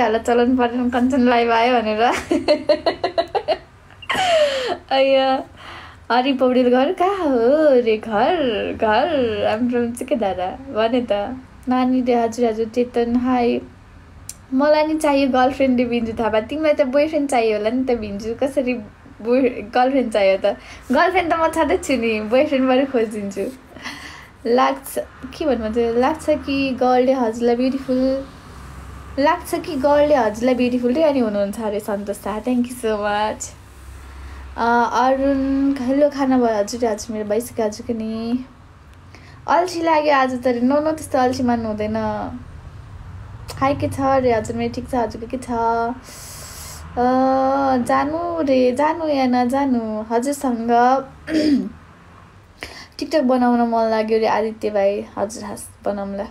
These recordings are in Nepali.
हाल चलाउनु परेन कञ्चन लाइभ आयो भनेर। अಯ್ಯ हरि पौडेल घर कहाँ हो रे घर? घर? हाम्रो चाहिँ दादा भने त नानीले हजुर हजुर चेतन हाई। मलाई नि चाहियो गर्लफ्रेन्ड रे भिन्जु थापा। तिमीलाई त बोय फ्रेन्ड चाहियो होला नि त भिन्जु कसरी बोय गर्लफ्रेन्ड चाहियो त? गर्लफ्रेन्ड त म छँदैछु नि। बोय फ्रेन्डबाटै खोजिदिन्छु। लाग्छ के भन्नु लाग्छ कि गर्लले हजुरलाई ब्युटिफुल लाग्छ कि गर्लले हजुरलाई ब्युटिफुल अनि हुनुहुन्छ अरे Santosh Shah thank you so much Arun hello खाना भयो हजुर आज मेरो भइसक्यो आजको नि अल्छी लाग्यो आज त नो नो त्यस्तो अल्छी मान्नु हुँदैन। हाई के छ रे हजुर मेरो ठिक छ हजुरको के छ? जानु रे जानु या नजानु हजुरसँग टिकटक बनाउन मन लाग्यो रे आदित्य भाइ। हजुर हास बनाउँला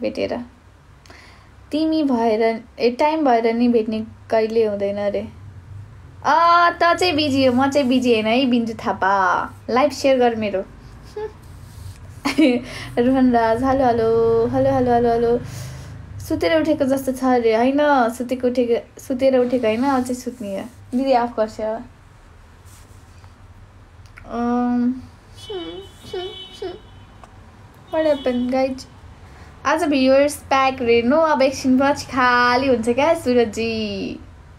भेटेर। तिमी भएर ए टाइम भएर नि भेट्ने कहिले हुँदैन रे। त चाहिँ बिजी हो म चाहिँ बिजी होइन है बिन्जु थापा। लाइभ सेयर गर मेरो। Rohan Raj hello hello hello hello hello hello. सुतेर उठेको जस्तो छ अरे होइन? सुतेको उठेको सुतेर उठेको होइन अझै सुत्ने दिदी अफ गर्छ। गाइज आज भ्युवर्स प्याक रे नो अब एकछिन पछि खाली हुन्छ क्या सुरजी।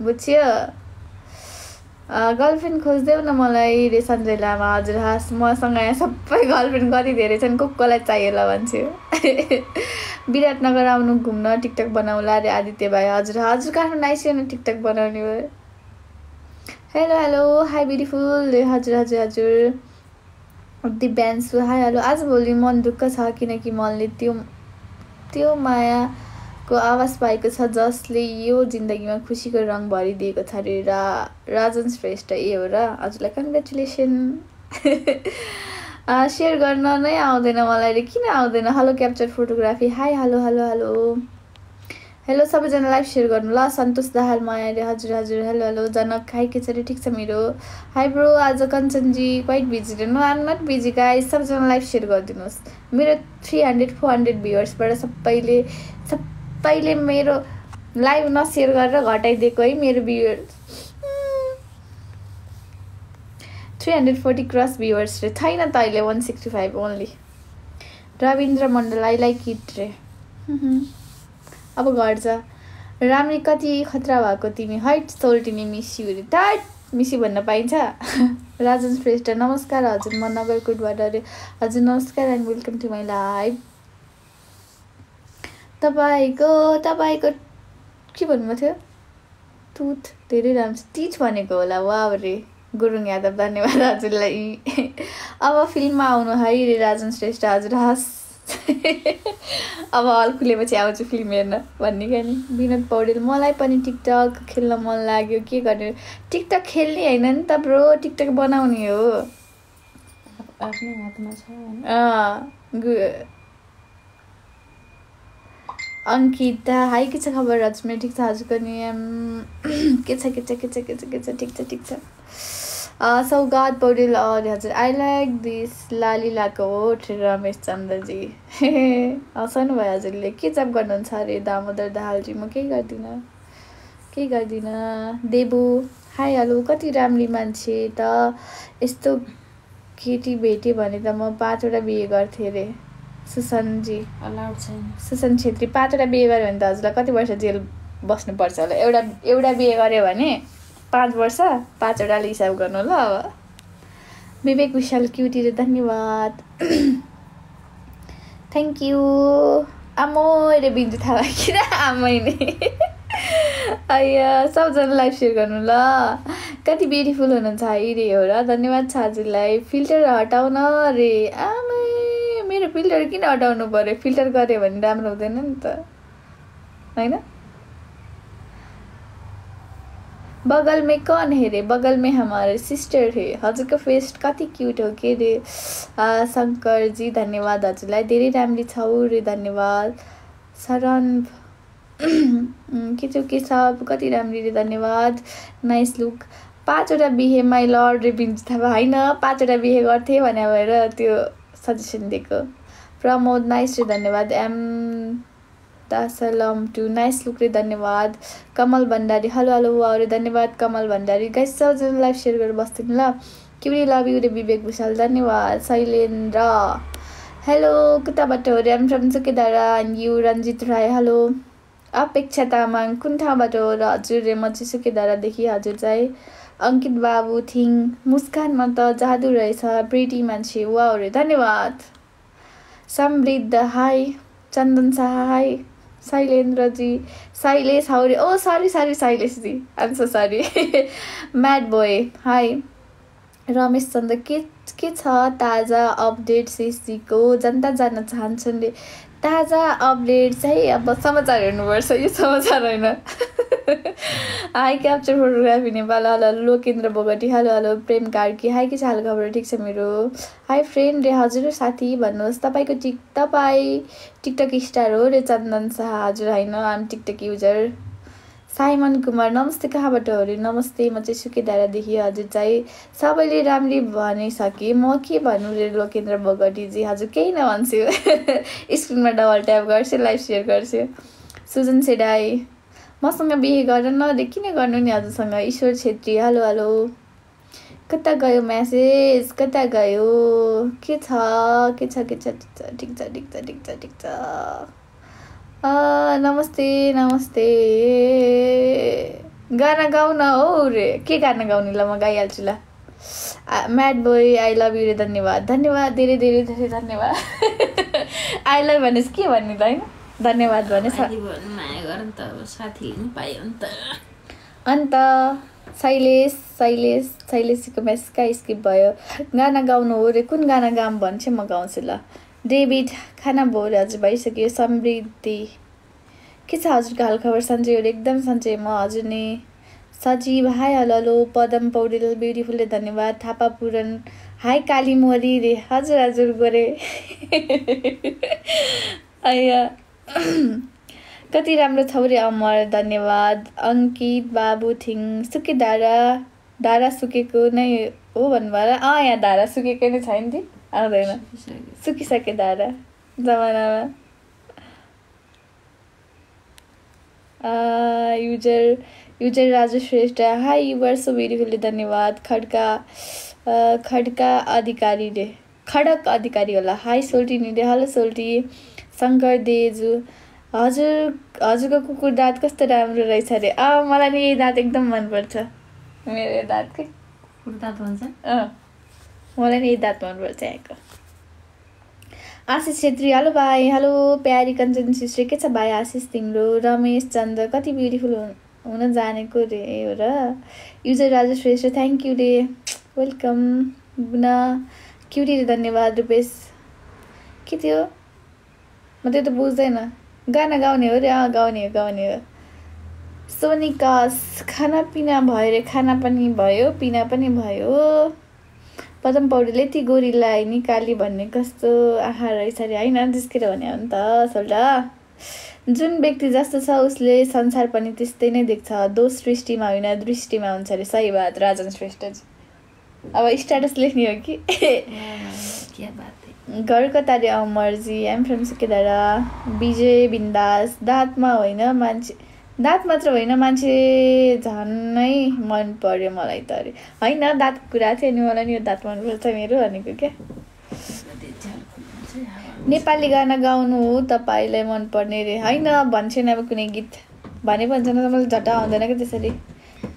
बुझ्यो? गर्लफ्रेन्ड खोजिदेऊ न मलाई रे सञ्जय लामा हजुर हास। मसँग यहाँ सबै गर्लफ्रेन्ड कति धेरै छन् को कोलाई चाहियो होला भन्छु। विराटनगर आउनु घुम्न टिकटक बनाउला रे आदित्य भाइ। हजुर हजुर काठमाडौँ आइसक्यो न टिकटक बनाउने भयो। हेलो हेलो हाई ब्युटिफुल हजुर हजुर हजुर। दिव्यान्सु हाई हेलो आजभोलि मन दुःख छ किनकि मनले त्यो त्यो माया को आवाज पाएको छ जसले यो जिन्दगीमा खुसीको रङ भरिदिएको छ अरे रा राजन श्रेष्ठ ए हो र? हजुरलाई कङ्ग्रेचुलेसन सेयर गर्न नै आउँदैन मलाई किन आउँदैन? Hello capture photography hi hello hello hello hello सबैजना लाइभ सेयर गर्नु ल। सन्तोष दाहाल मायाले हजुर हजुर हेलो हेलो जनक हाई के छ ठिक छ मेरो। हाई ब्रो आज कञ्चनजी quite busy no I'm not busy सबैजना लाइभ सेयर गरिदिनुहोस्। मेरो थ्री हन्ड्रेड फोर हन्ड्रेड भ्युवर्सबाट सबैले सब तैँले मेरो लाइभ नसेयर गरेर घटाइदिएको है मेरो viewer three hundred forty cross viewers रे। छैन त अहिले one sixty five only Rabindra Mandal I like it रे। अब गर्छ। राम्री कति खतरा भएको तिमी हैट सोल्टिनी मिसी अरे टाट मिसी भन्न पाइन्छ। राजन श्रेष्ठ नमस्कार हजुर म नगरकोटबाट अरे हजुर नमस्कार and welcome to my live तपाईँको तपाईँको के भन्नुभएको थियो? तुथ धेरै राम्रो छ। टिच भनेको होला वा रे। गुरुङ यादव धन्यवाद हजुरलाई। अब फिल्ममा आउनु है रे राजन श्रेष्ठ हजुर हस्। अब हल खुलेपछि आउँछु फिल्म हेर्न। भन्ने क्या नि? विनोद पौडेल मलाई पनि टिकटक खेल्न मन लाग्यो। के गर्ने? टिकटक खेल्ने होइन नि त ब्रो टिकटक बनाउने हो। आफ्नै हातमा छ अङ्किता हाई के छ खबर? हजुर मेरो ठिक छ हजुरको नियम। के छ के छ के छ के छ के छ? ठिक छ ठिक छ सौगात पौडेल अरे हजुर आई लाइक दिस लालिलाको हो रमेश चन्द्रजी हँसाउनु भयो हजुरले के जब गर्नुहुन्छ अरे दामोदर दाहालजी म केही गर्दिनँ केही गर्दिनँ देबु हाई हेलो कति राम्री मान्छे त यस्तो केटी भेटेँ भने त म पाँचवटा बिहे गर्थेँ अरे सुशान्तजी अलाउड छैन सुशान्त छेत्री पाँचवटा बिहे गऱ्यो भने त हजुरलाई कति वर्ष जेल बस्नुपर्छ होला एउटा एउटा बिहे गऱ्यो भने पाँच वर्ष पाँचवटाले हिसाब गर्नु ल अब। विवेक विशाल क्युटी धन्यवाद। थ्याङ्क यू आमो रे बिन्जु थाहा किन आमै नै। सबजना लाइभ सेयर गर्नु ल। कति ब्युटिफुल हुनुहुन्छ है हो र। धन्यवाद छ हजुरलाई फिल्टर हटाउन रे। आमै मेरो फिल्टर किन हटाउनु पऱ्यो फिल्टर गऱ्यो भने राम्रो हुँदैन नि त। होइन? बगल में कौन है रे? बगल में हमारे सिस्टर है। हजुरको फेस कति क्युट हो के रे? शङ्करजी धन्यवाद हजुरलाई। धेरै राम्री छौ रे धन्यवाद। शरण के छ कति राम्री रे धन्यवाद। नाइस लुक पाँचवटा बिहे माइ लर्ड रे बिन्च थाहा होइन पाँचवटा बिहे गर्थेँ भने भएर त्यो सजेसन दिएको। प्रमोद नाइस रे धन्यवाद। एम दासलम टु नाइस लुक रे धन्यवाद कमल भण्डारी हेलो हेलो वा रे धन्यवाद कमल भण्डारी गाइस सबजना लाइभ सेयर गरेर बस्दिनु ल क्युरी लभ यु रे विवेक भूषाल धन्यवाद शैलेन्द्र हेलो कताबाट हो I'm from and you Ranjit Rai hello Apeksha Tamang कुन ठाउँबाट हो र हजुर रे म चाहिँ सुकेदारादेखि हजुर चाहिँ अङ्कित बाबु थिङ मुस्कानमा त जादु रहेछ प्रिटी मान्छे वा रे धन्यवाद समृद्ध हाई चन्दन शाह हाई शैलेन्द्रजी शैलेश हाउरे। Oh sorry sorry शैलेशजी I'm so sorry mad boy hi Ramesh Chandra के के छ ताजा अपडेट सिसीको जनता जान्न चाहन्छन् ताजा अपडेट चाहिँ अब समाचार हेर्नुपर्छ। यो समाचार होइन। Hi capture photography Nepal hello Lokendra Bogati hello hello Prem Karki hi के छ हाल खबर ठिक छ मेरो हाई फ्रेन्ड रे हजुर साथी भन्नुहोस् तपाईँको टिक तपाईँ टिकटक स्टार हो रे चन्दन शाह हजुर होइन I'm TikTok user Simon Kumar नमस्ते कहाँबाट हो अरे नमस्ते म चाहिँ सुकेदारादेखि हजुर चाहिँ सबैले राम्ररी भनिसकेँ म के भन्नु रे लोकेन्द्र बोगटीजी हजुर केही नभन्छु स्क्रिनमा डबल ट्याप गर्छु लाइभ सेयर गर्छु सुजन सेडाई मसँग बिहे गरेर नदे किन गर्नु नि हजुरसँग ईश्वर छेत्री हेलो हेलो। कता गयो म्यासेज? कता गयो? के छ? के छ? के छ? ठिक छ ठिक छ ठिक छ ठिक छ नमस्ते नमस्ते। गाना गाउन हो रे के गाना गाउने ल म गाइहाल्छु ल। Mad boy I love you रे धन्यवाद। धन्यवाद धेरै धेरै धेरै धन्यवाद। आई लभ भनेपछि के भन्ने त होइन? धन्यवाद भने अन्त शैलेश शैलेश शैलेशको कहाँ स्किप भयो? गाना गाउनु हो रे कुन गाना गाऊँ भने चाहिँ म गाउँछु ल। डेभिड खाना भयो हजुर भइसक्यो समृद्धि। के छ हजुरको हालखबर? सन्चैहरू एकदम सन्चै म हजुर नि। सजीव हाई हलो पदम पौडेल ब्युटिफुलले धन्यवाद। थापा पुरन हाई काली मोरी रे हजुर हजुर गोरे। आया कति राम्रो छौ रे अमर धन्यवाद। अङ्कित बाबु थिङ सुके धारा धारा सुकेको नै हो भन्नुभयो। अँ यहाँ धारा सुकेको नै छैन थिएँ आउँदैन। सुकिसके धारा जमानामा। User user Raju Shrestha. Hi your so beautifully धन्यवाद। खड्का खड्का अधिकारीले खडक अधिकारी होला। हाई सोल्टिनीले हेलो सोल्टी। शङ्कर देजु हजुर हजुरको कुकुर दाँत कस्तो राम्रो रहेछ अरे? अँ मलाई नि यही दाँत एकदम मनपर्छ। मेरो यो दाँत के? दाँत भन्छ? अँ। मलाई नि यही दाँत मनपर्छ यहाँको। आशिष छेत्री हेलो भाइ हेलो प्यारी कञ्चन सिस्टर के छ भाइ आशिष तिम्रो? रमेश चन्द्र कति ब्युटिफुल हुन जानेको रे हो र। User Raju Shrestha thank you रे। वेलकम बुना क्युरी रे धन्यवाद रुपेश। के थियो? म त्यो त बुझ्दैन गाना गाउने हो रे अँ गाउने हो गाउने हो सोनिकास खानापिना भयो रे खाना पनि भयो पिना पनि भयो पदम पौडेल यति गोरीलाई निकाली भन्ने कस्तो आहा रहेछ अरे होइन जिस्केर भने हो नि त सोल्टा जुन व्यक्ति जस्तो छ उसले संसार पनि त्यस्तै नै देख्छ दोष सृष्टिमा होइन दृष्टिमा हुन्छ अरे सही बात राजन श्रेष्ठजी अब स्ट्याटस लेख्ने हो कि घर कतारे अमरजी एम फ्रम सुकेदारा विजय बिन्दास दाँतमा होइन मान्छे दाँत मात्र होइन मान्छे झनै मन पर्यो मलाई त अरे। होइन दाँतको कुरा थियो नि मलाई नि यो दाँत मनपर्छ मेरो भनेको क्या? नेपाली गाना गाउनु हो तपाईँलाई मनपर्ने रे। होइन भन्छन् अब कुनै गीत। भने भन्छ न मलाई झट्टा आउँदैन क्या त्यसरी।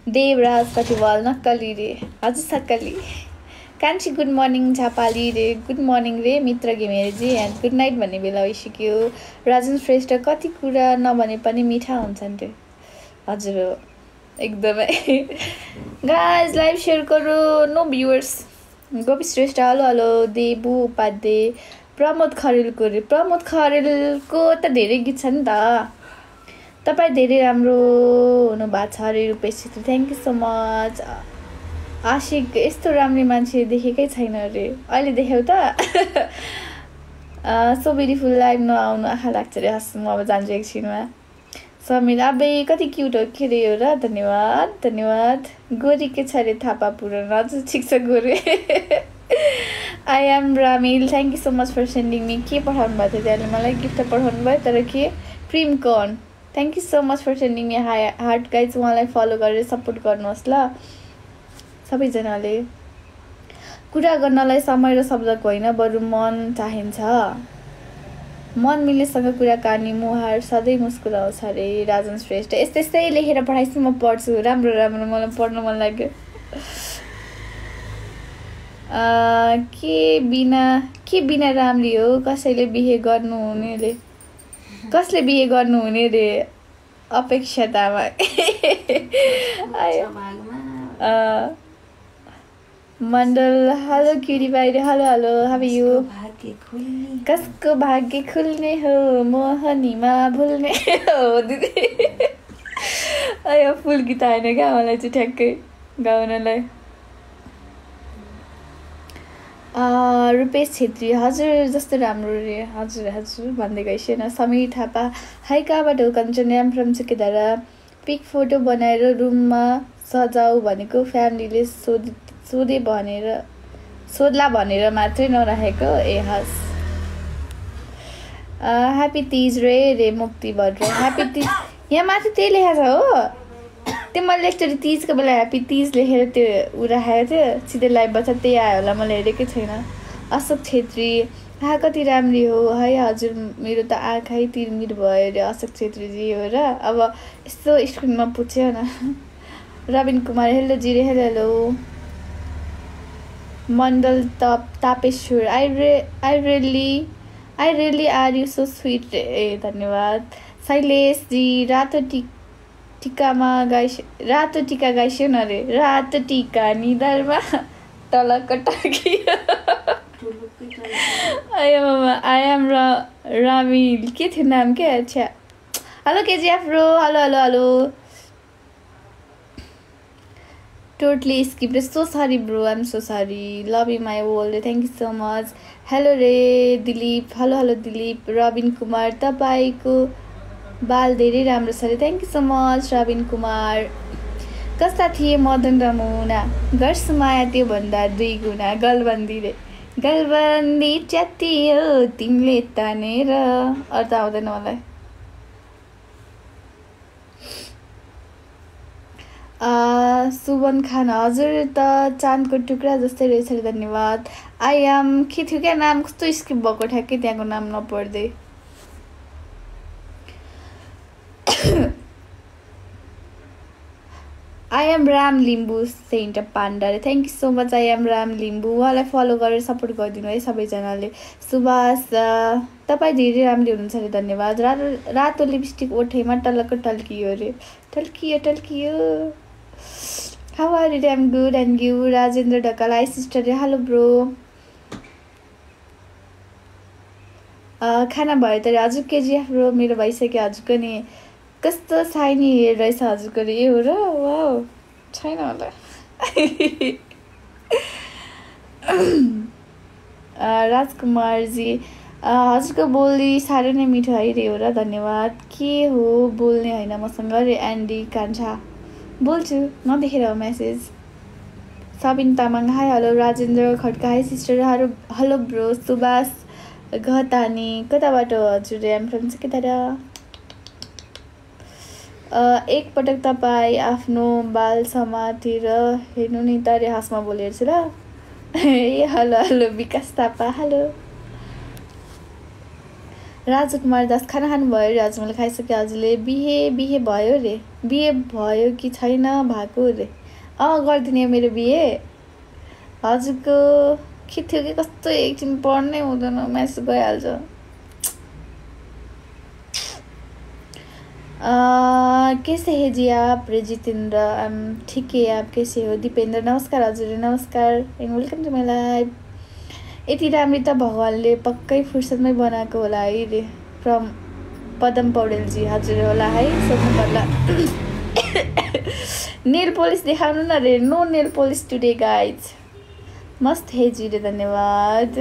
देवराज कतिवाल नक्कली रे। हजुर सक्कली। कान्छी गुड मर्निङ छापाली रे। गुड मर्निङ रे मित्र घिमिरेजी एन्ड गुड नाइट भन्ने बेला भइसक्यो राजन श्रेष्ठ कति कुरा नभने पनि मिठा हुन्छन् त्यो। हजुर एकदमै। गाइज लाइभ सेयर गरौँ। No viewers Gopi Shrestha hello hello Debu Upadhyay Pramod खरेलको रे। प्रमोद खरेलको त धेरै गीत छ नि त। तपाईँ धेरै राम्रो हुनुभएको छ अरे Rupesh Chhetri. Thank you so much Ashik यस्तो राम्रो मान्छे देखेकै छैन अरे। अहिले देख्यौ त। सो ब्युटिफुल लाइभ नआउनु आँखा लाग्छ अरे हस् म अब जान्छु एकछिनमा। समीर अबे कति क्युट हो के अरे हो र? धन्यवाद धन्यवाद। गोरी के छ अरे थापा पुरानो हजुर ठिक छ गोरी। I am Ramil thank you so much for sending me के पठाउनु भएको थियो त्यहाँले मलाई गिफ्ट पठाउनु भयो तर के? प्रिम corn thank you so much for sending me hi heart guys उहाँलाई फलो गरेर सपोर्ट गर्नुहोस् ल। सबैजनाले कुरा गर्नलाई समय र शब्दको होइन बरु मन चाहिन्छ। मन मिलेसँग कुराकानी मुहार सधैँ मुस्कुराउँछ अरे राजन श्रेष्ठ। यस्तै यस्तै लेखेर पठाइछु म पढ्छु। राम्रो राम्रो मलाई पढ्न मन लाग्यो। के बिना के बिना राम्री हो? कसैले बिहे गर्नुहुनेले कसले बिहे गर्नुहुने रे? अपेक्षातामा। मण्डल हेलो क्युरी बाहिर हेलो हेलो हाउ यु कसको भाग्य खुल्ने हो मोहनीमा भुल्ने हो दिदी अयो फुल गीत आएन क्या मलाई चाहिँ ठ्याक्कै गाउनलाई रुपेश छेत्री हजुर जस्तो राम्रो रे हजुर हजुर भन्दै गइसेन समीर थापा हाई कहाँबाट हो Kanchan from Sukedhara pic photo बनाएर रुममा सजाऊ भनेको फ्यामिलीले सोध सोधे भनेर सोध्ला भनेर मात्रै नराखेको ए हस्। ह्याप्पी तिज रे रे मुक्ति भद्र। ह्याप्पी तिज यहाँ माथि त्यही लेखाएको छ हो। त्यो मैले एकचोटि तिजको बेला ह्याप्पी तिज लेखेर त्यो ऊ राखेको थियो। सिधै लाइभ बच्चा त्यही आयो होला मैले हेरेकै छैन। अशोक छेत्री आँखा कति राम्री हो। है हजुर मेरो त आँखै तिरमिर भयो अरे अशोक छेत्रीजी हो र अब यस्तो स्क्रिनमा पुग्यो न। Rabin Kumar hello Jire hello hello. Mandal Tap Tapeshwar. I रे I really I really are you so sweet ए धन्यवाद। शैलेशजी रातो टिक टिकामा गाइस रातो टिका गाइस्यो न अरे। रातो टिका निधारमा टलक्क टर्कियो आई एम र रामिल के थियो नाम के? अच्छा। Hello KGF bro hello hello hello totally skip रे so sorry bro I'm so sorry love you my world thank you so much hello रे दिलीप हेलो हेलो दिलीप रबिन कुमार तपाईँको बाल धेरै राम्रो छ अरे thank you so much Rabin Kumar कस्ता थिए मदन र मुना? गर्छु माया त्योभन्दा दुई गुणा गलबन्दीले गलबन्दी च्यातियो तिमीले तानेर। अरू त आउँदैन मलाई। सुवन खान। हजुर त चाँदको टुक्रा जस्तै रहेछ धन्यवाद। आइएम के थियो क्या नाम? कस्तो स्किप भएको ठ्याक्कै त्यहाँको नाम नपढ्दै। I am Ram Limbu sent panda रे। Thank you so much I am Ram Limbu उहाँलाई फलो गरेर सपोर्ट गरिदिनु है सबैजनाले। सुभाष तपाईँ धेरै राम्ररी हुनुहुन्छ अरे धन्यवाद। रातो रातो लिपस्टिक ओठैमा टल्लक्क टल्कियो अरे टल्कियो टल्कियो। How are it am good and you Rajendra Dhakal I sister hello bro खाना भयो त हजुर केजिएफ ब्रो मेरो भइसक्यो हजुरको नि। कस्तो साइनी हेयर रहेछ हजुरको ए हो र? वा छैन होला। राजकुमारजी हजुरको बोली साह्रै नै मिठो है रे हो र? धन्यवाद। के हो बोल्ने होइन मसँग रे? एन्डी कान्छा बोल्छु नदेखेर हो message. Sabin Tamang hi hello Rajendra Khadka hi sister hello hello bro Subhash Ghatani कताबाट हजुर एम फ्रम केता एकपटक तपाईँ आफ्नो बाल समातिर हेर्नु नि त हाँसमा बोलेर छु ल। ए हेलो हेलो विकास थापा हेलो। राजकुमार दास खाना खानुभयो रे हजुर मैले खाइसकेँ हजुरले। बिहे बिहे भयो रे। बिहे भयो कि छैन भएको रे। अँ गरिदिने मेरो बिहे। हजुरको के थियो कि कस्तो एकछिन पढ्नै हुँदैन म्यासेज गइहाल्छ। कैसे है जी आप जितेन्द्र? आम ठिकै आप कैसे हो? दिपेन्द्र नमस्कार हजुर नमस्कार। And welcome to my life यति राम्री त भगवान्ले पक्कै फुर्सदमै बनाएको होला है रे फ्रम पदम पौडेलजी हजुर होला है सोध्नु पर्ला नेल पोलिस देखाउनु न रे no nail polish today guys मस्त हेजी रे धन्यवाद।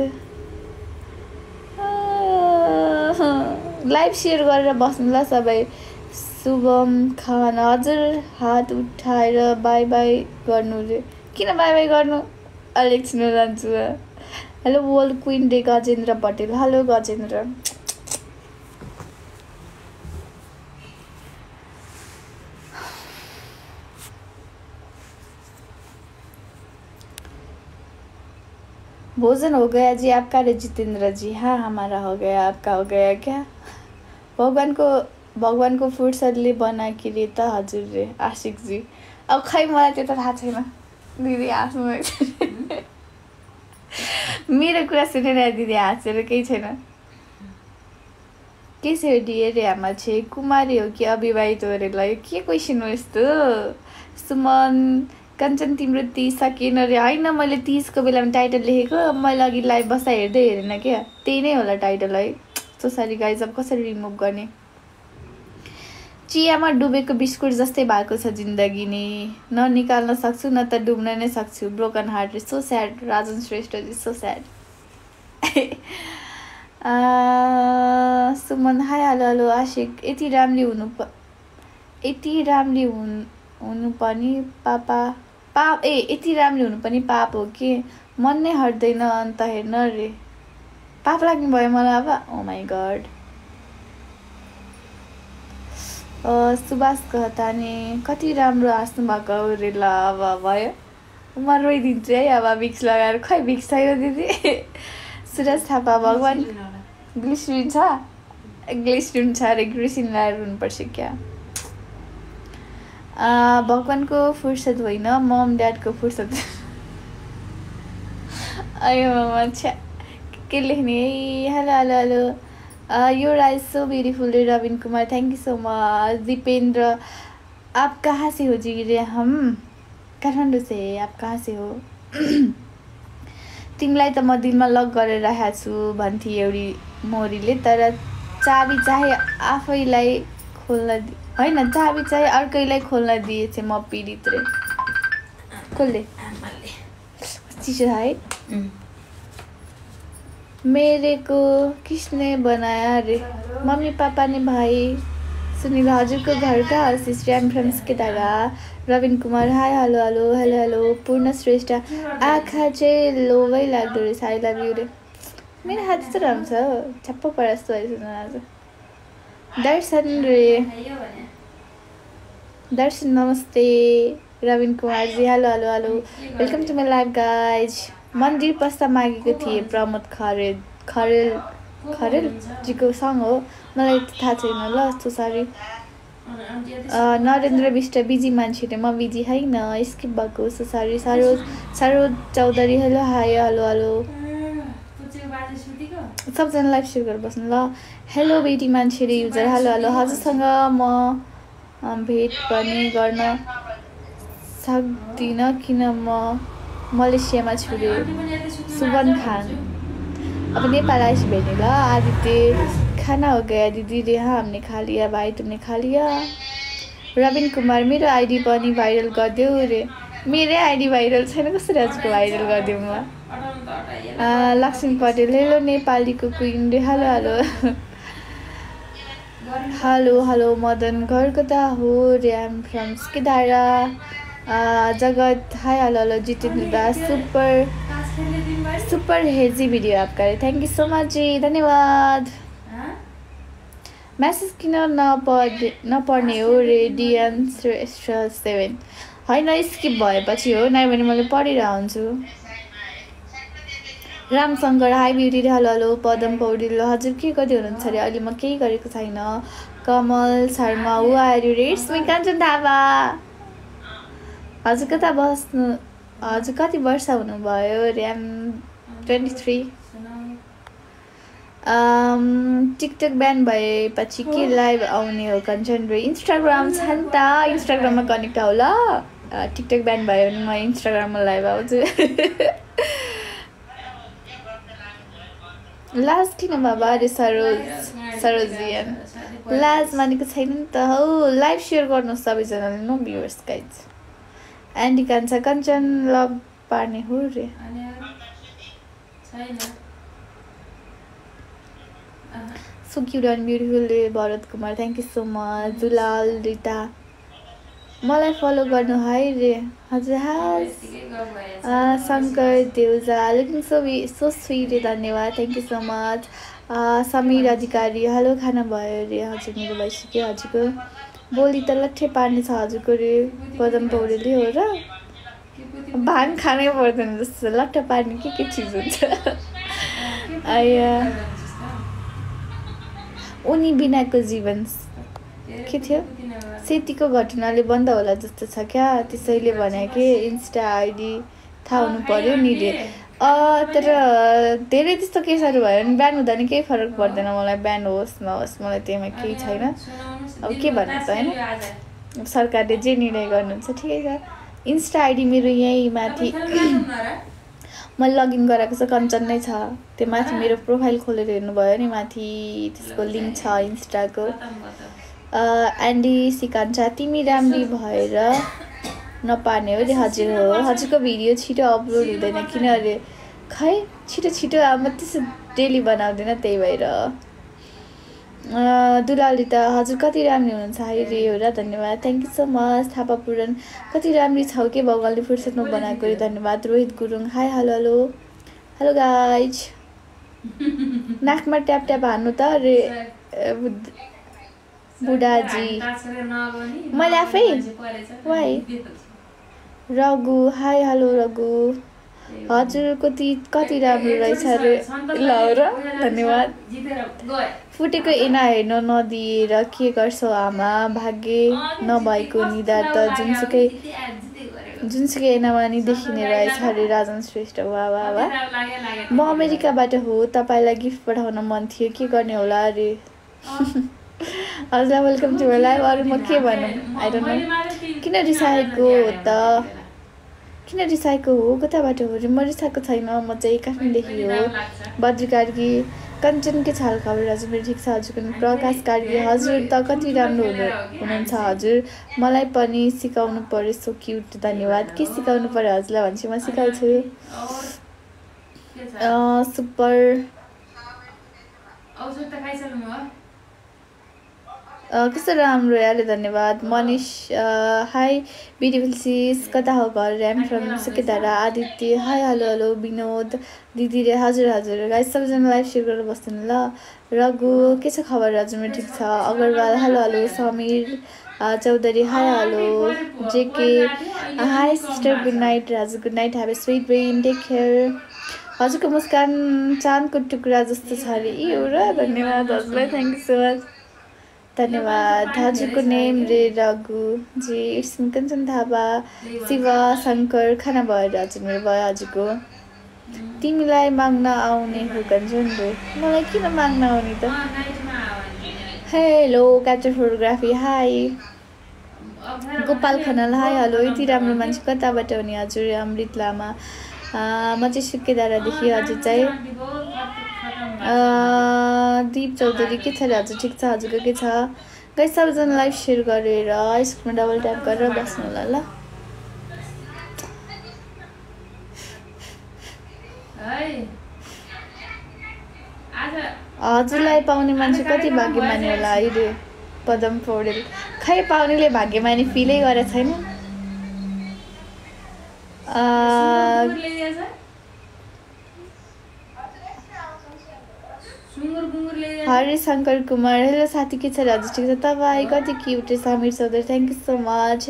लाइभ सेयर गरेर बस्नु ल सबै। शुभम खान हजुर हात उठाएर बाई बाई गर्नु रे। किन बाई बाई गर्नु? एकछिन जान्छु hello world queen day Gajendra Patel hello Gajendra भोजन हो गया जी आपका रे जितेंद्र जी। हाँ हमारा हो गया, आपका हो गया क्या? भगवान को भगवानको बना बनाएकी रे त हजुर रे, आशिक जी। अब खाई मलाई त्यो त थाहा छैन दिदी आफ्नो मेरो कुरा सुनेर दिदी हाँसेर केही छैन। के छ डिए रे आमा छे? कुमारी हो कि अविवाहित हो अरे ल के क्वेसन हो यस्तो? सुमन कञ्चन तिम्रो तिस सकिएन अरे होइन मैले तिसको बेलामा टाइटल लेखेको मैले अघि लाइभ बस्दा हेर्दै हेरेन क्या। त्यही नै होला टाइटल है। सो सारी गाइज अब कसरी रिमुभ गर्ने? चियामा डुबेको बिस्कुट जस्तै भएको छ जिन्दगी नि। न निकाल्न सक्छु न त डुब्न नै सक्छु। Broken heart so sad Rajan श्रेष्ठजी so sad Suman hi hello hello Ashik. यति राम्री हुनु प यति राम्री हुनु हुनु पनि पापा पाप ए यति राम्री हुनु पनि पाप हो कि? मन नै हट्दैन अन्त हेर्न रे। पाप लाग्ने भयो मलाई अब? Oh my god Subhash Ghatani कति राम्रो हाँस्नु भएको रे ल अब भयो। म रोइदिन्छु है अब भिक्स लगाएर। खै भिक्स छैन दिदी? सुरज थापा भगवान्। ग्लिसरिन छ? ग्लिसरिन छ अरे ग्लिसरिन लगाएर हुनुपर्छ क्या? भगवान्को फुर्सद होइन मम ड्याडको फुर्सद। अयो मामा के लेख्ने है? Hello hello hello. यो राइज सो ब्युटिफुल रे Rabin Kumar thank you so much Dipendra आप कहाँ से हो जी रे हम? काठमाडौँ से। आप कहाँ से हो? तिमीलाई त म दिनमा लक गरेर राखेको छु भन्थे एउटी मोरीले तर चाबी चाहे आफैलाई खोल्न होइन चाबी चाहिँ अर्कैलाई खोल्न दिएछ म पीडित रे। कसले चिसो है? मेरेको किसने बनाया रे? मम्मी पापा ने भाइ सुनिल हजुरको घर कहाँ श्री am from केटागा Rabin Kumar hi hello hello hello hello Purna Shrestha. आँखा चाहिँ लोभै लाग्दो रहेछ आई लभ यु रे। मेरो हात चाहिँ राम्रो छ छप्प परा जस्तो भइसक्नु आज। दर्शन रे। दर्शन नमस्ते। रविन कुमारजी hello hello hello. Welcome to my life guys मन्दिर पस्ता मागेको थिएँ प्रमोद खरेल खरेल खरेलजीको सङ हो मलाई थाहा छैन ल यस्तो नरेन्द्र विष्ट बिजी मान्छे म बिजी होइन स्किप भएको सो सरी सरो Chaudhary hello hi hello hello. सबजना लाइभ सेयर गरेर बस्नु ल। हेलो बेटी मान्छे युजर हेलो हेलो। हजुरसँग म भेट पनि गर्न सक्दिनँ किन म मलेसियामा छु रे सुबन खान अब नेपाल आइस भेट्ने ल आदित्य खाना हो गया दिदी रे हाँ हमने खा लिया भाइ तुमने खा लिया रविन कुमार मेरो आइडी पनि भाइरल गरिदेऊ रे मेरै आइडी भाइरल छैन कसरी आजको भाइरल गरिदिउँ म लक्ष्मी पटेल हेलो नेपालीको क्विन रे hello hello hello hello Madan घर कता हो रे am from स्किडारा Jagat hi hello hello Jitendra super super hazy video आपका थ्याङ्क यू सो मच जी धन्यवाद म्यासेज किन नपढ्ने नपढ्ने हो रे डिएन सेभेन होइन स्किप भएपछि हो नभए भने मैले पढिरहेको हुन्छु Ramshankar hi beauty hello hello Padam Paudel हजुर के गर्दै हुनुहुन्छ अरे अहिले म केही गरेको छैन कमल शर्मा ऊ आयो रे मी कान्छन थापा हजुर कता बस्नु हजुर कति वर्ष हुनुभयो? ऱ्याम ट्वेन्टी थ्री टिकटक बिहान भएपछि के लाइभ आउने हो कञ्चन रे इन्स्टाग्राम छ नि त। इन्स्टाग्राममा कनेक्ट आऊ ल टिकटक बिहान भयो भने म इन्स्टाग्राममा लाइभ आउँछु। लाज किन बाबा? अरे सरोज सरोजियन। लाज मानेको छैन नि त। हौ लाइभ सेयर गर्नुहोस् सबैजनाले। नो भ्युवर्स गाइज एन्डी कान्छा कञ्चन लभ पार्ने हो रे so cute and beautiful Bharat Kumar thank you so much Dulal Rita मलाई फलो गर्नु है रे हजुर हास Shankar Deuja looking so so sweet धन्यवाद thank you so much Sameer Adhikari hello खाना भयो रे हजुर मेरो भइसक्यो हजुरको बोली त लट्ठे पार्ने छ हजुरको रे पदम पौडेली हो र। भाङ खानै पर्दैन जस्तो लट्ट पार्ने के के चिज हुन्छ? उनी बिनाको जीवन के थियो? सेतीको घटनाले बन्द होला जस्तो छ क्या त्यसैले भने कि इन्स्टा आइडी थाहा हुनु पऱ्यो नि रे तर धेरै त्यस्तो केसहरू भयो भने बिहान हुँदा नि केही फरक पर्दैन मलाई बिहान होस् नहोस् मलाई त्यहीमा केही छैन। अब के भन्नु त होइन? सरकारले जे निर्णय गर्नुहुन्छ ठिकै छ। इन्स्टा आइडी मेरो यहीँ माथि। मैले लगइन गराएको छ कञ्चन नै छ। त्यो माथि मेरो प्रोफाइल खोलेर हेर्नुभयो नि माथि त्यसको लिङ्क छ इन्स्टाको। एन्डी सिकान्छ तिमी राम्री भएर नपार्ने हो अरे हजुर हो हजुरको भिडियो छिटो अपलोड हुँदैन किन अरे खै छिटो छिटो अब त्यसो डेली बनाउँदैन त्यही भएर दुलाली त हजुर कति राम्रो हुनुहुन्छ हाई रे हो र धन्यवाद thank you so much Thapa Puran कति राम्रो छौ के भगवान्ले फुर्सदमा बनाएको धन्यवाद Rohit Gurung hi hello hello hello guys नाकमा ट्याप ट्याप हान्नु त रे बुढाजी मैले आफै वाइ रघु हाई हेलो रघु। हजुरको ती कति राम्रो रहेछ अरे ल र धन्यवाद। फुटेको एना हेर्न नदिएर के गर्छौ आमा? भाग्य नभएको निधार त जुनसुकै जुनसुकै एनामा नि देखिने रहेछ अरे राजन श्रेष्ठ। वा वा वा। म अमेरिकाबाट हो तपाईँलाई गिफ्ट पठाउन मन थियो। के गर्ने होला अरे हजुरलाई वेलकम टु लाइभ अरू म के भनौँ आई डोन्ट नो किन रिसाएको हो त? किन रिसाएको हो? कताबाट हो? म रिसाएको छैन म चाहिँ काठमाडौँदेखि हो। बद्री कार्की कञ्चनकै छाल खबर हजुर मेरो ठिक छ हजुरको प्रकाश कार्की हजुर त कति राम्रो हुनु हुनुहुन्छ हजुर। मलाई पनि सिकाउनु पऱ्यो सो क्युट धन्यवाद। के सिकाउनु पऱ्यो हजुरलाई भनेपछि म सिकाउँछु। सुपर। कस्तो राम्रो यहाँले धन्यवाद। मनिष हाई ब्युटिफुल सिस कता हो घर? RAM from Sukedhara Aditya hi hello hello Binod दिदी रे हजुर हजुर। गाई सबैजना लाइभ सेयर गरेर बस्नु ल। रघु के छ खबर? हजुर मेरो ठिक छ। Agarwal hello hello Sameer Chaudhary hi hello JK hi sister good night हजुर good night have a sweet brain take care हजुरको मुस्कान चाँदको टुक्रा जस्तो छ अरे। यी हो र धन्यवाद हजुरलाई। थ्याङ्क यू सो मच धन्यवाद। हजुरको नेम रे रघु। जी कञ्चन थापा शिव शङ्कर खाना भयो हजुर मेरो भयो हजुरको। तिमीलाई माग्न आउने हो कञ्चन रे मलाई किन माग्न आउने त? Hello capture photography hi Gopal Khanal hi hello यति राम्रो मान्छे कताबाट हुने हजुर अमृत लामा। म चाहिँ सुकेदारादेखि हजुर चाहिँ। दिप चौधरी के छ अरे हजुर ठिक छ हजुरको के छ? गाई सबैजना लाइभ सेयर गरेर स्क्रिनमा डबल ट्याप गरेर बस्नु होला ल। हजुरलाई पाउने मान्छे कति भाग्यमानी होला अहिले पदम पौडेल खै पाउनेले भाग्यमानी फिलै गरेको छैन? हरे शङ्कर कुमार हेलो साथी के छ? हजुर ठिक छ तपाईँ? कति cute Sameer Chaudhary thank you so much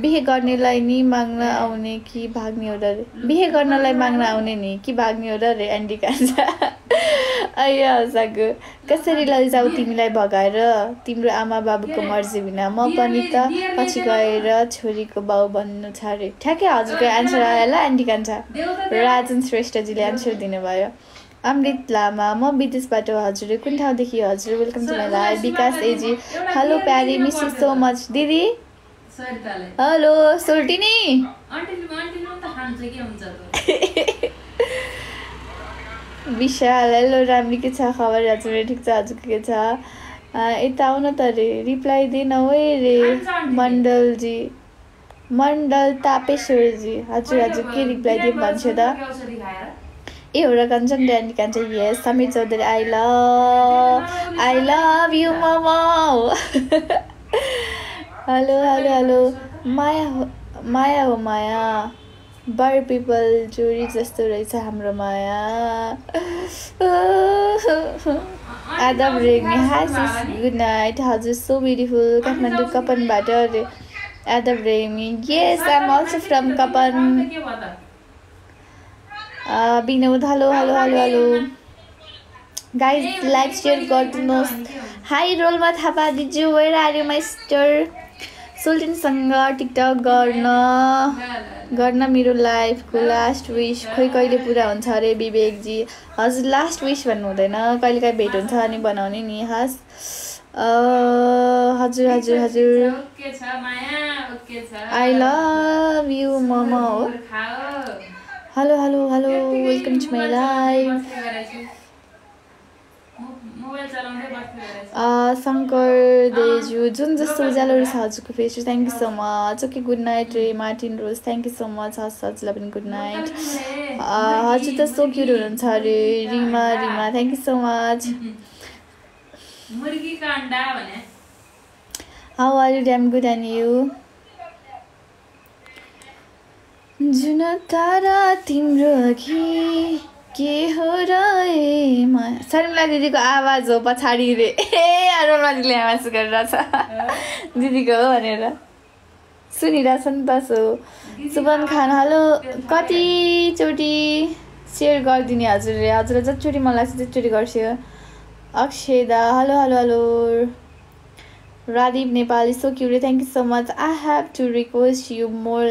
बिहे गर्नेलाई नि माग्न आउने कि भाग्ने हो र बिहे गर्नलाई माग्न आउने नि कि भाग्ने हो र रे एन्डी कान्छा अया हसाको कसरी लैजाऊ तिमीलाई भगाएर तिम्रो आमा बाबुको मर्जी बिना म पनि त पछि गएर छोरीको बाउ भन्नु छ अरे ठ्याक्कै हजुरको एन्सर आयो होला एन्डी कान्छा राजन श्रेष्ठजीले एन्सर दिनुभयो। अमृत लामा म विदेशबाट हजुर कुन ठाउँदेखि हजुर वेलकम टु माई लाइफ विकास एजी। हेलो प्यारी मिस यु सो मच दिदी। हेलो सोल्टिनी विशाल हेलो राम्री के छ? खबर हजुर ठिक छ? हजुरको के छ? यता आउन त रे रिप्लाई दिन है रे। मण्डलजी। मण्डल तापेश्वरजी। हजुर हजुर के रिप्लाई दिउँ भन्छु त? ए हो र कञ्चन ड्यान्डी कान्छ yes Sameer Chaudhary I love I love you mom hello hello hello. माया हो माया हो माया। बर पिपल जोडी जस्तो रहेछ हाम्रो माया। Adam Regmi sis good night हजुर सो ब्युटिफुल काठमाडौँ कपनबाट अरे। Adam Remy. Yes, I'm also from Kapan. के भयो त Binod, hello, hello, hello, hello. Guys, like, share गरिदिनुहोस्। हाई रोलमा Thapa दिजु where are you my sister सुल्टिनसँग TikTok गर्न गर्न मेरो लाइफको लास्ट विस खोइ कहिले पुरा हुन्छ अरे विवेकजी? हजुर लास्ट विस भन्नु हुँदैन कहिले काहीँ भेट हुन्छ अनि बनाउने नि हस्। हजुर हजुर हजुर। आई लभ यु मम हो। Hello hello hello welcome to my life Shankar Deju जुन जस्तो उज्यालो रहेछ हजुरको face thank you so much okay good night रे Martin Rose thank you so much हस् हजुरलाई पनि गुड नाइट हजुर त सो क्युट हुनुहुन्छ अरे Rima Rima thank you so much how are you damn good and you जुन तारा तिम्रो अघि के हो र ए माया शर्मिला दिदीको आवाज हो पछाडि रे। ए रोलमा दिदीले आवाज गरिरहेछ। दिदीको हो भनेर। सुनिरहेछ नि त सो सुभन खान हेलो कतिचोटि सेयर गरिदिने हजुरले हजुरलाई जतिचोटि मन लाग्छ त्यतिचोटि गर्छु। अक्षय दा hello hello hello. Radeep Nepali so cute thank you so much I have to request you more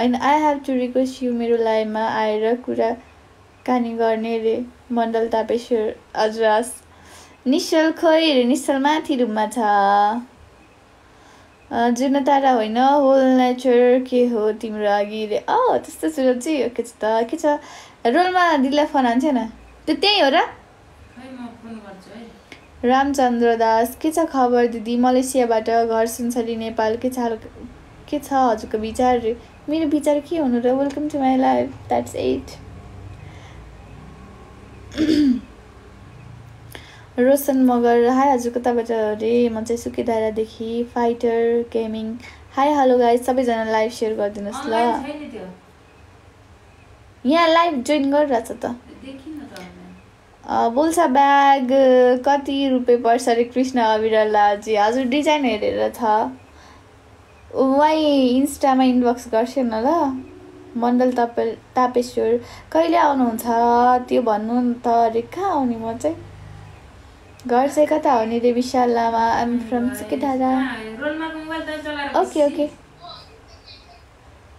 होइन I have to request you मेरो लाइफमा आएर कुरा कानी गर्ने रे मण्डल तापेश्वर हजुर हस् निश्चल खोइ रे निश्चल माथि रुममा छ। जुन तारा होइन होल नेचर के हो तिम्रो अघि रे? अँ त्यस्तो सुरु चाहिँ के छ त? के छ? रोलमा दिदीलाई फोन हान्थेन त्यो त्यही हो र? खै रामचन्द्र दास के छ खबर दिदी? मलेसियाबाट घर सुनसरी नेपाल के छ के छ हजुरको विचार रे? मेरो विचार के हुनु र welcome to my life that's at Roshan Magar hi हजुरको तपाईँबाट अरे म चाहिँ सुकिदारादेखि fighter gaming hi hello guys सबैजना लाइभ सेयर गरिदिनुहोस् ल यहाँ लाइभ जोइन गरिरहेछ त। देखिन त बोल्सा ब्याग कति रुपियाँ पर्छ अरे कृष्ण अविरलाजी हजुर डिजाइन हेरेर छ उहाँ इन्स्टामा इनबक्स गर्छु न ल मण्डल तापे तापेश्वर कहिले आउनुहुन्छ? त्यो भन्नु नि त अरे कहाँ आउने म चाहिँ? घर चाहिँ कता हो नि रे विशाल लामा? आइम फ्रम चलाएर ओके ओके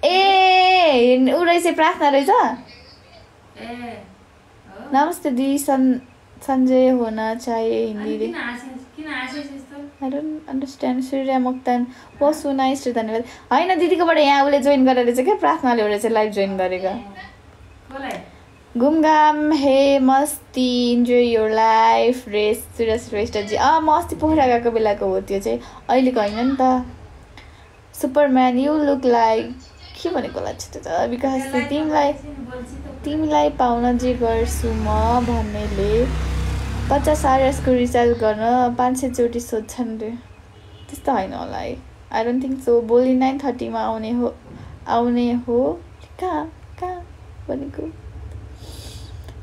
ए ऊ रहेछ प्रार्थना रहेछ? नमस्ते दिदी सन् सञ्जय होना चाहिए Hindi I don't understand Surya Moktan oh so nice रे धन्यवाद होइन दिदीकोबाट यहाँ उसले जोइन गरेर चाहिँ क्या? प्रार्थनाले एउटा चाहिँ लाइभ जोइन गरेको। घुमघाम हे मस्ती enjoy your life race Surya श्रेष्ठजी अँ म अस्ति पोखरा गएको बेलाको हो त्यो चाहिँ। अहिलेको होइन नि त। सुपरम्यान यु लुक लाइक के भनेको होला छिटो त? विकास तिमीलाई तिमीलाई पाउन जे गर्छु म भन्नेले। पचास आरएसको रिचार्ज गर्न पाँच सयचोटि सोध्छन् रे। त्यस्तो होइन होला है। आई डोन्ट थिङ्क सो भोलि नाइन थर्टीमा आउने हो आउने हो। कहाँ कहाँ भनेको?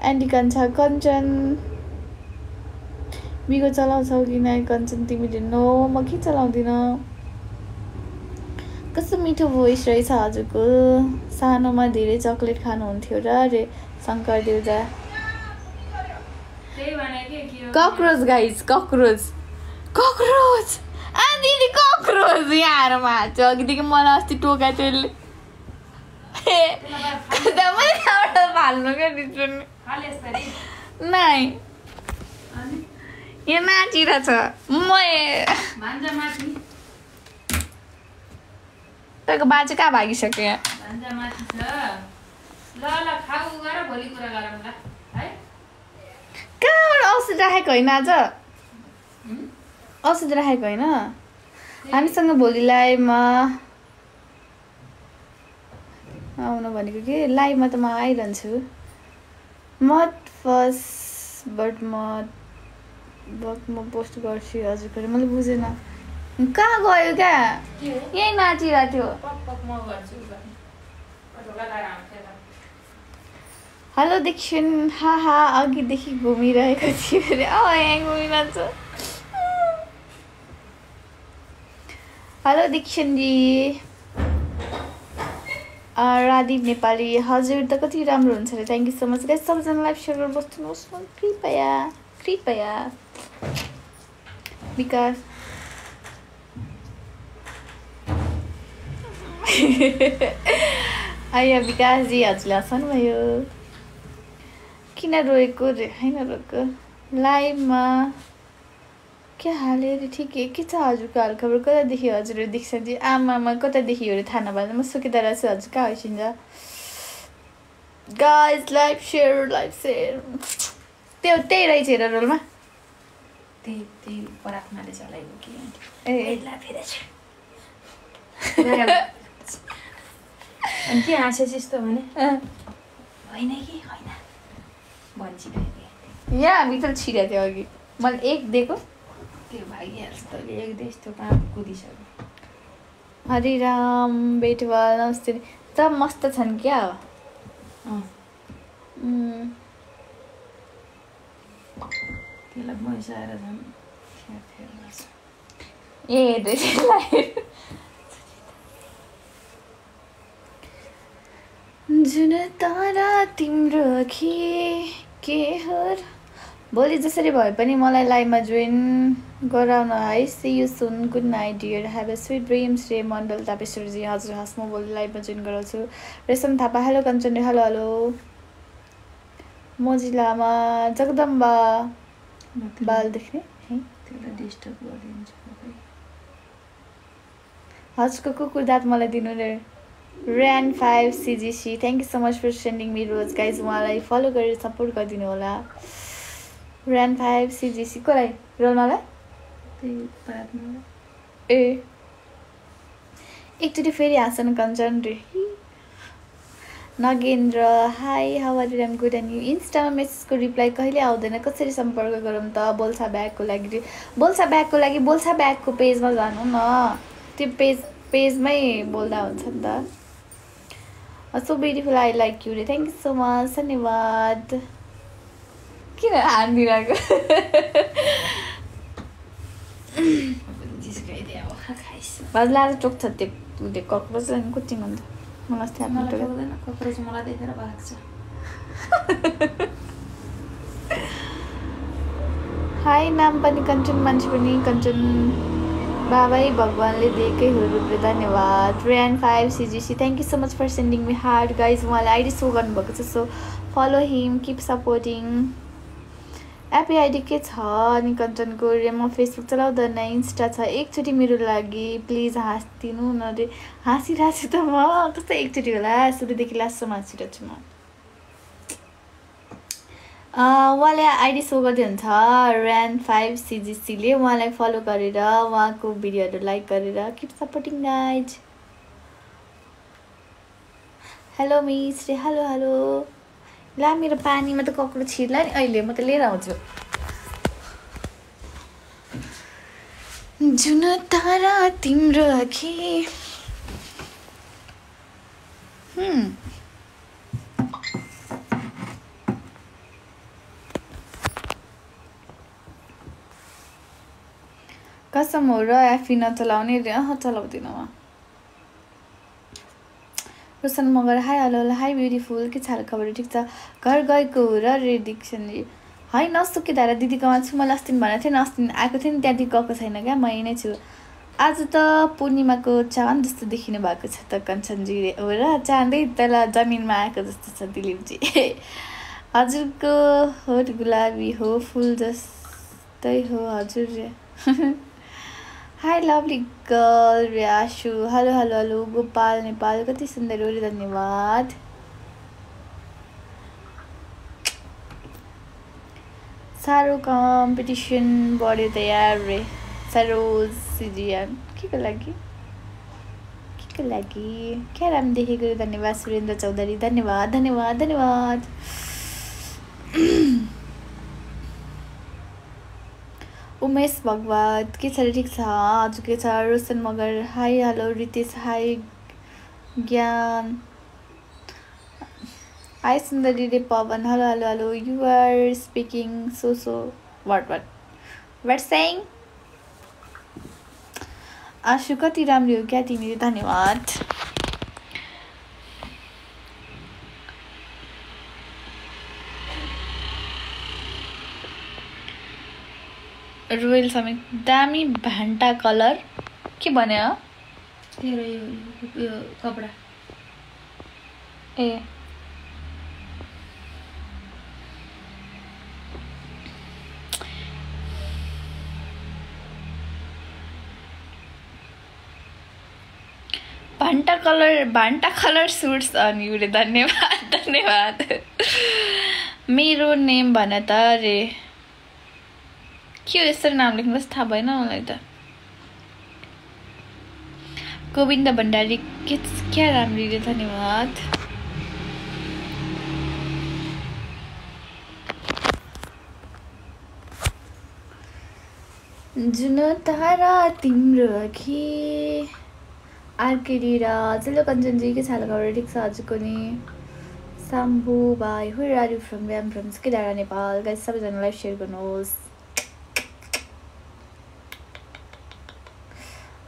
एन्डी कान्छा कञ्चन। बिगो चलाउँछौ कि नै कञ्चन? तिमीले नो म के चलाउँदिनँ? कस्तो मिठो भोइस रहेछ हजुरको। सानोमा धेरै चक्लेट खानुहुन्थ्यो र अरे Shankar Deuja. Cockroach guys cockroach cockroach आ यहाँ आएर मार्छ अघिदेखि मलाई अस्ति टोका त्यसले फाल्नु क्या नाइ माथि तपाईँको बाजे कहाँ भागिसक्यो यहाँ भान्जा माथि छ ल ल खाऊ गर भोलि कुरा गरौँ ल है कहाँबाट औषध राखेको होइन आज? औषध राखेको होइन? हामीसँग भोलि लाइभमा आउनु भनेको कि? लाइभमा त म आइरहन्छु। म फर्स्ट बट म बट म पोस्ट गर्छु हजुरको मैले बुझेन। कहाँ गयो क्या? यहीँ नाचिरहेको थियो पक पक म गर्छु भने ढोका लगाएर आउँछ ल हेलो दीक्षिण हा हा अघिदेखि घुमिरहेको थियो अरे। अँ यहाँ घुमिरहन्छ। हेलो दीक्षणजी रादीप नेपाली। हजुर त कति राम्रो हुन्छ अरे। Thank you so much guys सबैजना लाइभ सेयर गरेर बस्नुहोस्। न कृपया कृपया विकास। आइया विकासजी हजुरले हँसाउनु भयो। किन रोएको रे? होइन रोएको। लाइभमा के हाल्यो अरे ठिकै। के छ हजुरको हालखबर? कतादेखि हजुर दीक्षाजी आमामा कतादेखि अरे थाहा नभएर म सुकिँदा छु हजुर कहाँ होइसिन्छ? Guys live share live share त्यो त्यही रहेछ हेर रोलमा। त्यही त्यही परात्माले चलाएको कि? ए। के हाँसेस यस्तो भने? होइन कि? होइन। यहाँ भित्र छिरेको थियो अघि मैले एक दिएको त्यो भागिहाल्छ एक देश त्यो कहाँ कुदिसक्यो हरिराम बेटवाल नमस्ते सब मस्त छन् क्या त्यसलाई झन् ए त्यसलाई जुन तारा तिम्रो आँखी के हो र? भोलि जसरी भए पनि मलाई लाइभमा जोइन गराउन है। See you soon good night dear have a sweet dreams रे मण्डल तापेश्वरजी हजुर हस् म भोलि लाइभमा जोइन गराउँछु। Resham Thapa hello Kanchan hello hello. मोजी लामा जगदम्बा बाल देख्ने? है? डिस्टर्ब गरिदिन्छु। हजुरको कुकुर दाँत मलाई दिनु रे Ryan five CGC thank you so much for sending me rose guys उहाँलाई फलो गरेर सपोर्ट गरिदिनु होला ऱ्यान फाइभ सिजिसी कसलाई रोल्मालाई ए एकचोटि फेरि हाँसन कञ्चन रे Nagendra hi how are am good and you इन्स्टामा मेसेजको रिप्लाई कहिले आउँदैन कसरी सम्पर्क गरौँ त बोल्सा ब्यागको लागि बोल्सा ब्यागको लागि बोल्सा ब्यागको पेजमा जानु न त्यो पेज पेजमै बोल्दा हुन्छ नि त so beautiful I like you रे थ्याङ्क यू सो मच धन्यवाद किन हजुर आज टोक्छ त्यो उसले कक्रोच अनि कुचिङ हुन्छ मलाई। पाउँदैन कक्रोच मलाई देखेर भाग्छ हाई नाम पनि कञ्चन मान्छे पनि कञ्चन बाबै भगवान्ले दिएकै हो रुपले धन्यवाद Ren five CGC thank you so much for sending me heart guys उहाँले आइडी सो गर्नुभएको छ so follow him keep supporting AP ID के छ अनि रे म फेसबुक चलाउँदैन इन्स्टा छ एकचोटि मेरो लागि। प्लिज हाँसिदिनु न हाँसिरहेको छु त म कस्तो एकचोटि होला सुरुदेखि लास्टसम्म हाँसिरहेको छु म उहाँले आइडी सो गर्दै हुन्छ ऱ्यान फाइभ सिजिसीले उहाँलाई फलो गरेर उहाँको भिडियोहरू लाइक गरेर keep supporting guys hello miss रे हेलो हेलो ला मेरो पानीमा त कक्रो छिर्ला नि अहिले म त लिएर आउँछु। जुन तारा तिम्रो आँखी कसम हो र एफी नचलाउने अह चलाउँदिनँ म। Roshan Magar hi hello hi beautiful के छ खबर ठिक छ। घर गएको हो र रे डिक्सनरी है नसुकिँदा दिदीकोमा छु मैले अस्ति भनेको थिएँ अस्ति आएको थिएँ नि त्यहाँदेखि गएको छैन क्या म यहीँ नै छु। आज त पूर्णिमाको चाँद जस्तो देखिनु भएको छ त कञ्चनजी रे हो र चाँदै तल जमिनमा आएको जस्तो छ दिलीपजी। हजुरको होट गुलाबी हो फुल जस्तै हो हजुर हाई लभली गर्ल रे Ashu hello hello hello Gopal Nepal कति सुन्दर हो धन्यवाद साह्रो कम्पिटिसन बढ्यो त यार रे सरोज सिजियन के को लागि के को लागि क्या राम्रो देखेको धन्यवाद सुरेन्द्र चौधरी धन्यवाद धन्यवाद धन्यवाद उमेश भगवत के छ ठिक छ हजुर के छ Roshan Magar hi hello Ritesh hi Gyan hi Sundari रे Pawan hello hello hello you are speaking so so what what what सेङ Ashu कति राम्रो हो क्या तिमीले धन्यवाद। रोयल समेत दामी भान्टा कलर के भन्यो तेरो यो यो कपडा। ए। भान्टा कलर भान्टा कलर सुट्स अनि उसले धन्यवाद धन्यवाद। मेरो नेम भन त रे के हो यसरी नाम लेख्नुहोस् थाहा भएन मलाई त। गोविन्द भण्डारी के क्या राम्री धन्यवाद जुन तारा तिम्रो कि आर्केडी र चलो कञ्चनजी के छ खबर ठिक छ हजुरको नि साम्बु भाइ where are you from am from Sukidanda Nepal guys सबैजनालाई सेयर गर्नुहोस्।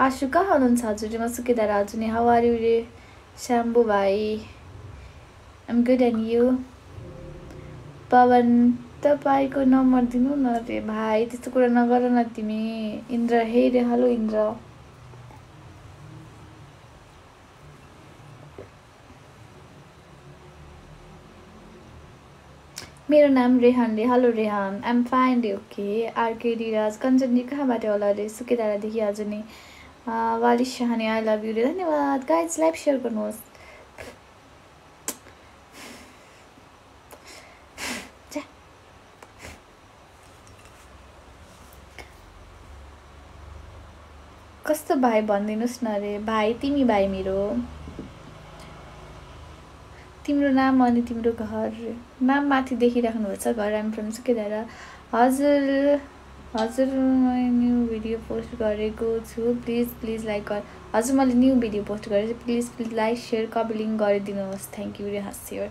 आशु कहाँ हुनुहुन्छ हजुर म सुकिदार नि यु रे श्याम्बु भाइ am good and you Pawan तपाईँको नम्बर दिनु न रे भाइ त्यस्तो कुरा नगर न तिमी इन्द्र हे रे हेलो इन्द्र मेरो नाम रेहान रे हेलो रेहान. आइएम फाइन रे ओके आरके रिराज कञ्चनजी कहाँबाट होला रे। सुकेदारादेखि आज नि Walis Shahani I love you धन्यवाद. गाइज लाइभ सेयर गर्नुहोस्। कस्तो भाइ भनिदिनुहोस् न रे। भाइ तिमी भाइ मेरो। तिम्रो नाम अनि तिम्रो घर। नाम माथि देखिराख्नुपर्छ घर आइम फ्रम सुकेदारा हजुर। हजुर मैले न्यू भिडियो पोस्ट गरेको छु। प्लिज प्लिज लाइक गर। हजुर मैले न्यू भिडियो पोस्ट गरेको छु। Please please like share comment गरिदिनुहोस्। थ्याङ्क यू रे हास्यर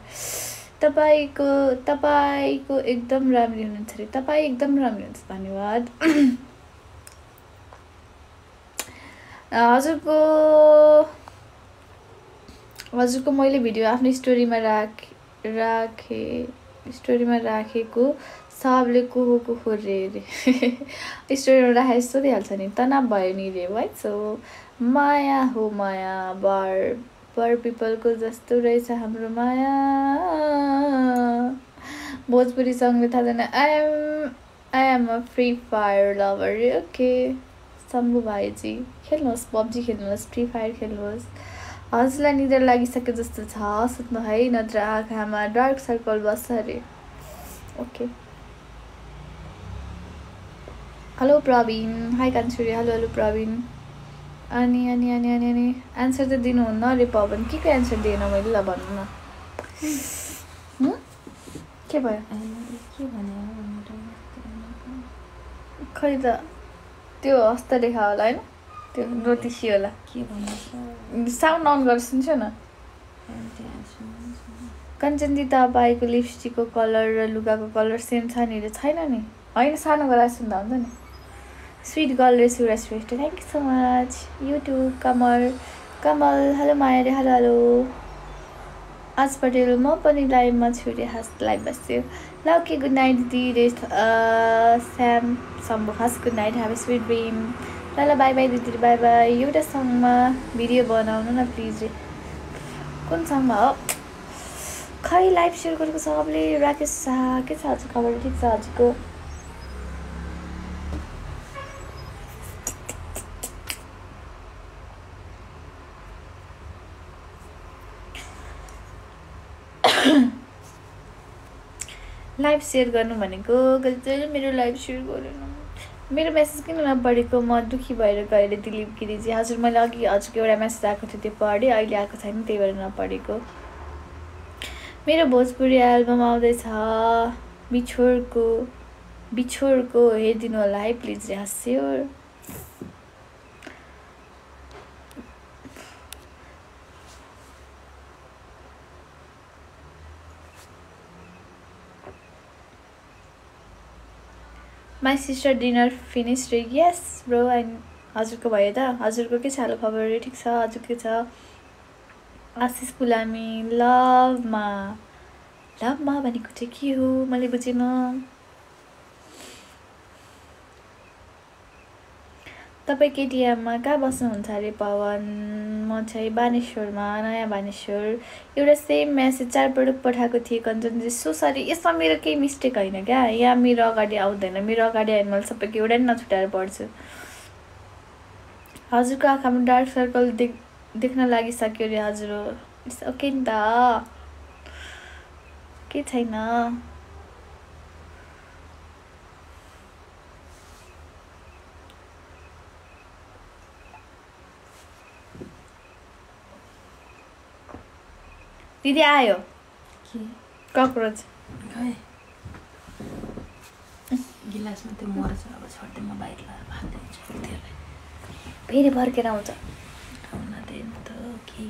तपाईँको तपाईँको एकदम राम्रो हुनुहुन्छ अरे। तपाईँ एकदम राम्रो हुनुहुन्छ धन्यवाद। हजुरको हजुरको मैले भिडियो आफ्नो स्टोरीमा राख राखेँ स्टोरीमा राखेको। सबले कुहु कुहु रे रे। स्टोरीमा राखेर सोधिहाल्छ नि तनाव भयो नि रे है सो माया हो माया बर बर पिपलको जस्तो रहेछ हाम्रो माया। भोजपुरी सङ्गले थाहा छैन I'm I'm a Free Fire lover रे ओके। शम्भु भाइजी खेल्नुहोस् पब्जी खेल्नुहोस् फ्री फायर खेल्नुहोस्। हजुरलाई निद्रा लागिसके जस्तो छ सुत्नु है नत्र आँखामा डार्क सर्कल बस्छ अरे ओके। हेलो प्रवीण हाई कान्छुरी हेलो हेलो प्रवीण अनि अनि अनि अनि अनि एन्सर त दिनुहुन्न अरे पवन। के को एन्सर दिएन मैले? ल भन्नु न? के भयो? खै त त्यो हस्तरेखा होला होइन? त्यो ज्योतिषी होला। के भन्नु साउन्ड अन गरेर सुन्छु न। कञ्चनजी तपाईँको लिपस्टिकको कलर र लुगाको कलर सेम छ नि छैन नि? होइन सानो गराएर सुन्दा हुन्छ नि। Sweet girl Sura Shrestha thank you so much YouTube Kamal Kamal hello Maya रे हेलो हेलो आज पटेल म पनि लाइभमा छु रे हास लाइभ बस्छु ल ओके गुड नाइट दिदी रे स्याम सम्भव हस् good night have sweet dream ल ल बाई बाई दिदी बाई बाई एउटा सङमा भिडियो बनाउनु न प्लिज रे कुन सङमा हो खै लाइभ सेयर गरेको सबले राकेश शाह के छ हजुर खबर ठिक छ हजुरको लाइभ सेयर गर्नु भनेको गजल मेरो लाइभ सेयर गरेन मेरो मेसेज किन नपढेको? म दुःखी भएर गएर दिलीप गिरीजी हजुर मैले अघि हजुरको एउटा मेसेज आएको थियो त्यो पढेँ। अहिले आएको छैन त्यही भएर नपढेको। मेरो भोजपुरी एल्बम आउँदैछ। बिछोडको बिछोडको हेरिदिनु होला है प्लिज हास्यो My sister dinner finished. Yes, bro. I हजुरको भयो त हजुरको के छ हाल खबरहरू ठिक छ हजुर के छ आशिष पुलामी लभमा लभमा भनेको चाहिँ के हो मैले बुझिनँ तपाईँ केटिएममा कहाँ बस्नुहुन्छ अरे पवन? म चाहिँ बानेश्वरमा नयाँ बानेश्वर। एउटा सेम मेसेज चारपटक पठाएको थिएँ कञ्चन सो सरी यसमा मेरो केही मिस्टेक होइन क्या? यहाँ मेरो अगाडि आउँदैन। मेरो अगाडि आयो मैले सबैको एउटै नछुटाएर पढ्छु। हजुरको आँखामा डार्क सर्कल देख देख्न लागिसक्यो अरे हजुर इट्स ओके नि त। के छैन? दिदी आयो। के? कक्रोच। गिलासमा त्यो मर्छ अब छोड्दै म बाहिर लगाएर भागिदिन्छु त्यसलाई। फेरि फर्केर आउँछ। आउन त केही।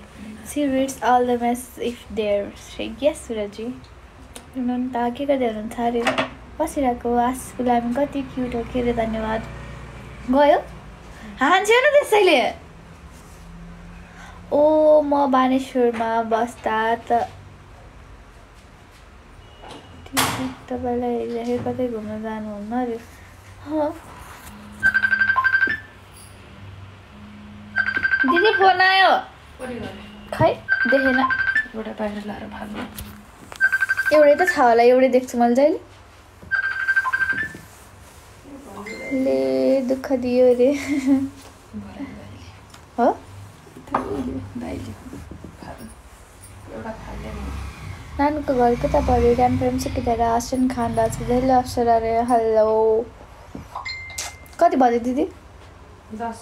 See reads all the mess if there yes सुरजी हुनुहुन्छ के गर्दै हुनुहुन्छ? अरे बसिरहेको आस गुलामी कति क्युट हो के अरे धन्यवाद। गयो? हान्छ्यो न त्यसैले। ओ म बानेश्वरमा बस्दा त तपाईँलाई कतै घुम्न जानुहुन्न अरे हँ। दिदी फोन आयो? खै देखेन एउटा बाहिर लाएर भाग्नु एउटै त छ होला एउटै देख्छु मैले जहिले ले दुःख दियो अरे हो दाइले भाग्नु एउटा फाल्दै नि नानीको घर कता पऱ्यो ड्याम्फ्रेम सिकिँदैन आसन खाँदा छ धेरै अवसर अरे हेलो कति बज्यो दिदी दस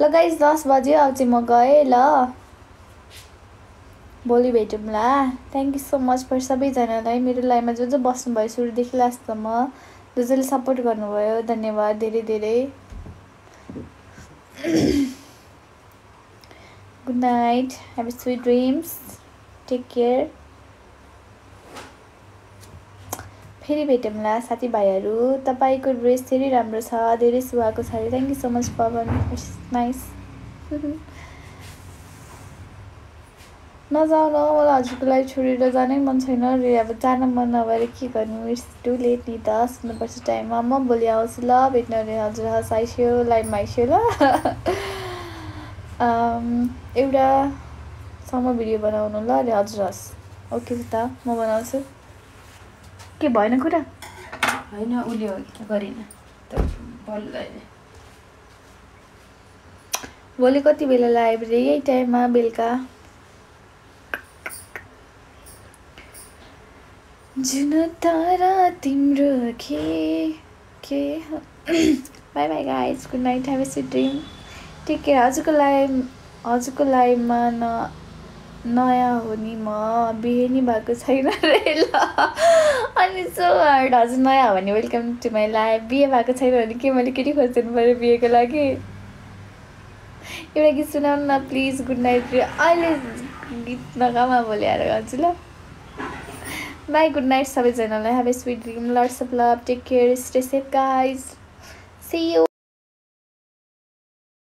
ल गाइस दस बज्यो अब चाहिँ म गएँ ल भोलि भेटौँला thank you so much for सबैजनालाई मेरो लाइफमा जो जो बस्नुभयो सुरुदेखि लास्टसम्म जो जसले सपोर्ट गर्नुभयो धन्यवाद धेरै धेरै good night have sweet dreams take care फेरि भेटौँला साथीभाइहरू। तपाईँको ड्रेस धेरै राम्रो छ धेरै सुहाएको छ अरे। Thank you so much Pawan. Nice नजाऊ न मलाई हजुरको लागि छोडेर जानै मन छैन रे। अब जान मन नभएर के गर्नु? इट्स टु लेट नि त। सुन्नुपर्छ टाइममा। म भोलि आउँछु ल भेट्न अरे हजुर हस् आइस्यो लाइभमा आइस्यो ल। अम, एउटा समर भिडियो बनाउनु ल अरे हजुर हस्। ओके त म बनाउँछु। के भएन कुरा होइन उसले गरिनँ। भोलि कति बेला लाइभ रे यही टाइममा बेलुका। जुन तारा तिम्रो के के bye bye guys good night have sweet dream take हजुरको लाइभ हजुरको लाइभमा न नयाँ हो नि म बिहे नि भएको छैन रे ल। अनि सो हार्ड हजुर नयाँ हो भने वेलकम टु माई लाइभ बिहे भएको छैन भने के मैले केटी खोजिदिनु पऱ्यो बिहेको लागि? एउटा गीत सुनाउनु न प्लिज गुड नाइट अहिले गीत नगामा भोलि आएर गर्छु ल। बाई गुड नाइट सबैजनालाई। Have a sweet dream lots of love take care stay safe guys see you